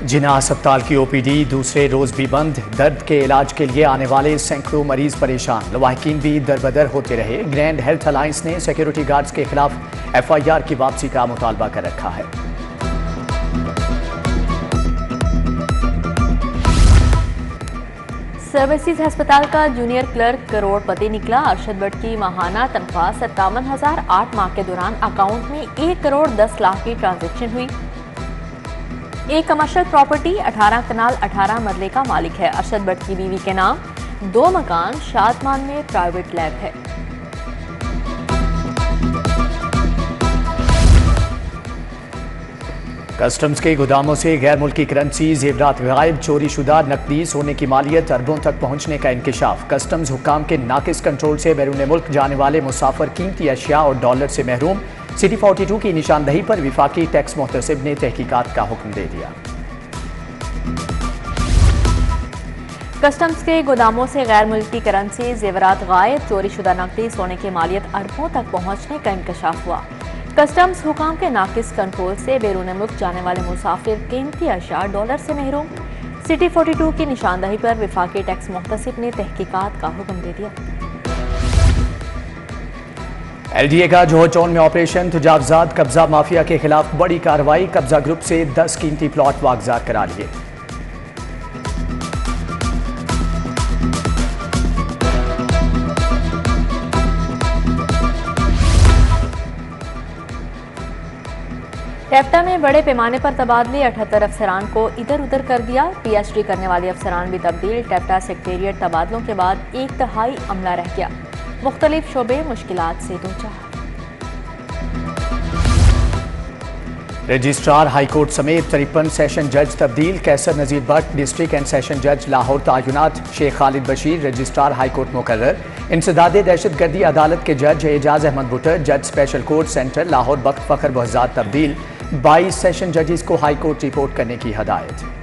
जिना अस्पताल की ओपीडी, दूसरे रोज भी बंद, दर्द के इलाज के लिए आने वाले सैकड़ों मरीज़ परेशान। लवाहकिन भी दरबदर होते रहे। ग्रैंड हेल्थ अलायंस ने सिक्योरिटी गार्ड्स के खिलाफ एफआईआर की वापसी का मुतालबा कर रखा है। सर्विसेज़ अस्पताल का जूनियर क्लर्क करोड़पति निकला। अरशद भट्ट की माहाना तनख्वाह सत्तावन हज़ार आठ माह के दौरान अकाउंट में एक करोड़ दस लाख की ट्रांजैक्शन हुई। एक कमर्शियल प्रॉपर्टी 18 कनाल 18 मरले का मालिक है। अरशद भट्ट की बीवी के नाम। दो मकान, शादमान में प्राइवेट लैब है। कस्टम्स के गोदामों से गैर मुल्की करेंसी जेवरात गायब चोरी शुदा नकदी, सोने की मालियत, अरबों तक पहुँचने का इंकशाफ। कस्टम्स हुकाम के नाकिस कंट्रोल से बैरून मुल्क जाने वाले मुसाफर कीमती अशिया और डॉलर से महरूम। सिटी 42 की निशानदही पर विफाकी टैक्स मोहतसिब ने तहकीकात का हुक्म दे दिया। कस्टम्स के गोदामों से गैर मुल्की करेंसी, जेवरात गायब चोरी शुदा नकदी, सोने की मालियत अरबों तक पहुँचने का इंकशाफ हुआ। कस्टम्स हुकाम के नाकिस कंट्रोल से बैरून मुल्क जाने वाले मुसाफिर कीमती अशा डॉलर से महरूम। सिटी 42 की निशानदही पर विफाकी टैक्स मुहतसिब ने तहकीकात का हुक्म दे दिया। एलडीए का जोहर टाउन में ऑपरेशन तुजावजात कब्जा माफिया के खिलाफ बड़ी कार्रवाई, कब्जा ग्रुप से 10 कीमती प्लॉट वागजात करा लिए। टेप्टा में बड़े पैमाने पर तबादले, अठहत्तर अफसरान को इधर उधर कर दिया। पीएचडी करने वाले अफसरान भी तब्दील। टेप्टा सेक्रेटरिएट तबादलों के बाद एक तहाई अमला रह गया। मुख्तलिफ़ शोबे मुश्किल से दो चार रजिस्ट्रार हाईकोर्ट समेत तिरपन सेशन जज तब्दील। Qaiser Nazir Bhatt district and session जज Lahore तयनत Sheikh Khalid Bashir, registrar high court मुकर इंसदाद दहशत गर्दी अदालत के जज एजाज अहमद भुटर जज special court centre Lahore Bakht Fakhar Behzad तब्दील। बाईस सेशन जजेस को हाईकोर्ट रिपोर्ट करने की हदायत।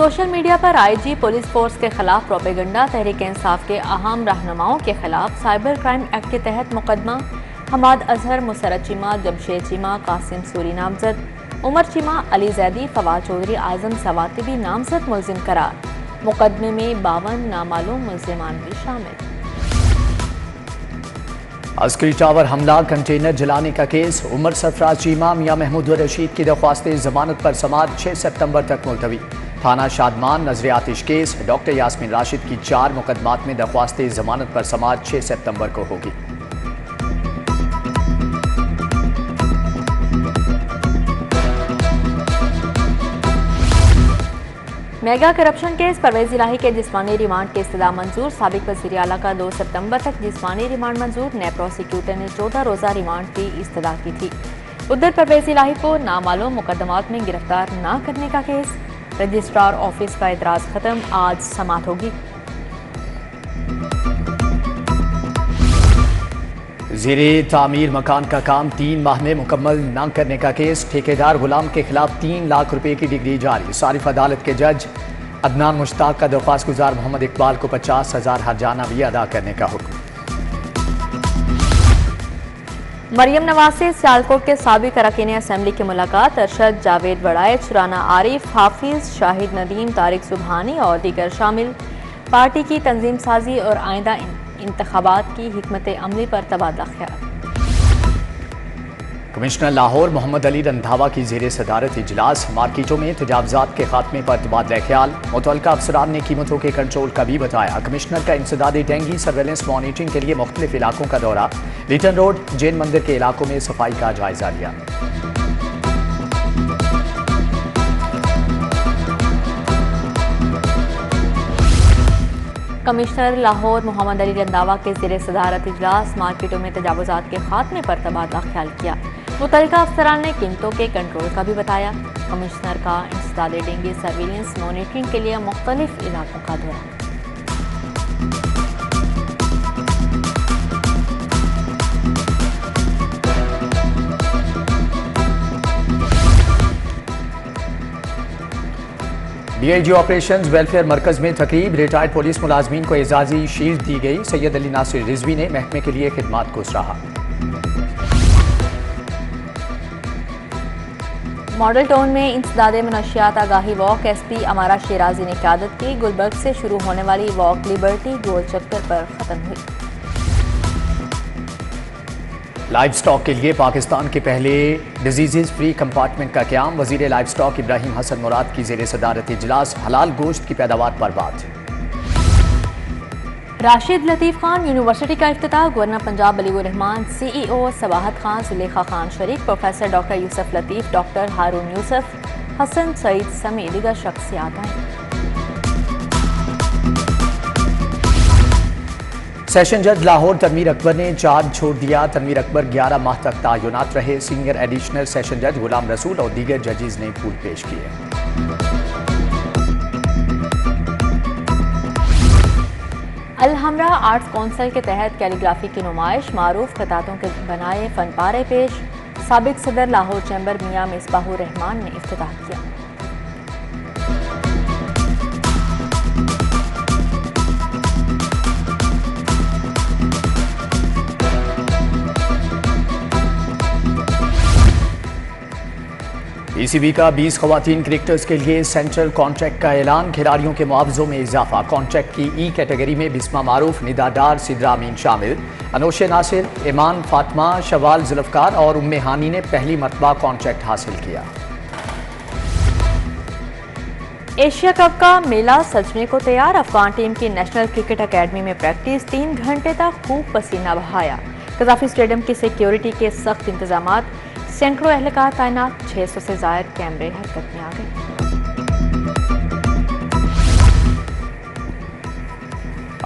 सोशल मीडिया पर आईजी पुलिस फोर्स के खिलाफ प्रोपेगंडा, तहरीक इंसाफ के अहम रहनुमाओं के खिलाफ साइबर क्राइम एक्ट के तहत मुकदमा। हमाद अजहर, मुसरत चीमा, जमशेद चीमा, कासिम सूरी नामजद। उमर चीमा, अली जैदी, फवाद चौधरी, आज़म सवातिबी नामजद मुलजिम करार। मुकदमे में बावन नामालूम मुलजमान भी शामिल। अस्करी टावर हमला, कंटेनर जलाने का केस। उमर सरफराज चीमा, मियाँ महमूद रशीद की दरख्वास्त जमानत पर समाज छः सितंबर तक मुलतवी। थाना शादमान नज़र आतिश केस। डॉक्टर यासमिन राशिद की चार मुकदमात में दरख्वास्त जमानत पर समाज छः सितंबर को होगी। Mega corruption case, Pervaiz Elahi के जिसमानी रिमांड के इस्तः मंजूर। सबक वजी अला का दो सितंबर तक जिसमानी रिमांड मंजूर। नए प्रोसिक्यूटर ने चौदह रोज़ा रिमांड की इस्तः की थी। उधर परवेज इलाही को नामालूम मुकदमात में गिरफ़्तार न करने का केस। रजिस्ट्रार ऑफ़िस का एतराज़ ख़त्म, आज समात होगी। जेर तामीर मकान का काम तीन माह में मुकम्मल न करने का केस, ठेकेदार गुलाम के खिलाफ तीन लाख रुपए की डिग्री जारी। सारिफ अदालत के जज अदनान मुश्ताक का दरख्वास्त गुजार मोहम्मद इकबाल को पचास हज़ार हरजाना भी अदा करने का हुक्म। मरियम नवाज़ से सियालकोट के सबक अरकिन असम्बली की मुलाकात, अरशद जावेद वड़ाइच राना आरिफ, हाफिज शाहिद नदीम, तारिक सुबहानी और दीगर शामिल। पार्टी की तंजीम साजी और आइंदा इंतबात की हमत अमली पर तबादला ख्याल। कमिश्नर लाहौर मोहम्मद अली रंधावा की जेर सदारत इजलास, मार्केटों में तजावजात के खात्मे पर तबादला ख्याल। मुतल अफसरान ने कीमतों के कंट्रोल का भी बताया। कमिश्नर का इंसदाद डेंगी सर्वेलेंस मॉनिटरिंग के लिए मुख्तलिफ़ इलाकों का दौरा। लिटन रोड, जैन मंदिर के इलाकों में सफ़ाई का जायजा लिया। कमिश्नर लाहौर मोहम्मद अली रंधावा के जेर सदारत इजलास, मार्केटों में तजावजात के खात्मे पर तबादला ख्याल किया। मुतल अफसरान ने कीमतों के कंट्रोल का भी बताया। कमिश्नर का इंसदाद डेंगी सर्विलेंस मॉनिटरिंग के लिए मुख्तलिफ़ इलाकों का दौरा। डीआईजी ऑपरेशंस वेलफेयर मरकज में तकरीब रिटायर्ड पुलिस मुलाजमीन को एजाजी शील्ड दी गई सैयद अली नासिर रिजवी ने महकमे के लिए खिदमात को सराहा मॉडल टाउन में इंसदाद मनशियात आगाही walk S P Amara Sherazi ने क्यादत की। गुलबर्ग से शुरू होने वाली वॉक, लिबर्टी गोल चक्कर पर ख़त्म हुई। लाइव स्टॉक के लिए पाकिस्तान के पहले डिज़ीज़ फ्री कंपार्टमेंट का क्याम। वज़ीर लाइव स्टॉक इब्राहिम हसन मुराद की जेर सदारत इजलास। हलाल गोश्त की पैदावार पर बात। राशिद लतीफ़ खान यूनिवर्सिटी का अफ्ताह, governor Punjab Rehman C E O Sabahat Khan, Zulekha Khan Sharif professor doctor Yousuf Latif doctor Haroon Yousuf, Hassan Saeed समेत दिगर शख्सियात हैं। सेशन जज लाहौर तनवीर अकबर ने चार्ज छोड़ दिया। तनवीर अकबर 11 माह तक तयनत रहे। सीनियर एडिशनल सेशन जज गुलाम रसूल और दीगर जजेज ने फूल पेश किए। अलहमरा आर्ट्स कौंसल के तहत कैलीग्राफी की नुमाइश, मरूफ खतातों के बनाए फन पारे पेश। सबक सदर लाहौर चैम्बर मियाँ रहमान ने अफ्ताह किया। ईसीबी का 20 खवतिन क्रिकेटर्स के लिए सेंट्रल कॉन्ट्रैक्ट का ऐलान, खिलाड़ियों के मुआवजों में इजाफा। कॉन्ट्रैक्ट की ई कैटेगरी में बिस्मा मारूफ, निदादार सिद्रा अमीन शामिल। अनोश नासिर ईमान फातमा, शवाल जुल्फकार और उम्मे हानी ने पहली मरतबा कॉन्ट्रैक्ट हासिल किया। एशिया कप का मेला सजने को तैयार। अफगान टीम की नेशनल क्रिकेट अकेडमी में प्रैक्टिस तीन घंटे तक खूब पसीना बहाया। कजाफी स्टेडियम की सिक्योरिटी के सख्त इंतज़ाम सैकड़ों एहलकार तैनात छः सौ से जायद कैमरे हरकत में आ गए।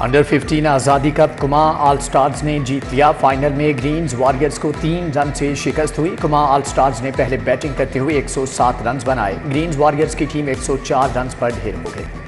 अंडर 15 आज़ादी कप कुमा ऑल स्टार्स ने जीत लिया। फाइनल में ग्रीन्स वॉरियर्स को तीन रन से शिकस्त हुई। कुमा ऑल स्टार्स ने पहले बैटिंग करते हुए 107 रन बनाए। ग्रीन्स वॉरियर्स की टीम 104 रन पर ढेर हो गई।